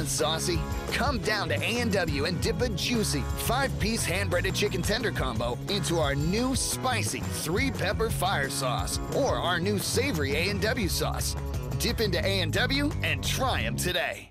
Feeling saucy? Come down to A&W and dip a juicy five-piece hand-breaded chicken tender combo into our new spicy three-pepper fire sauce or our new savory A&W sauce. Dip into A&W and try them today.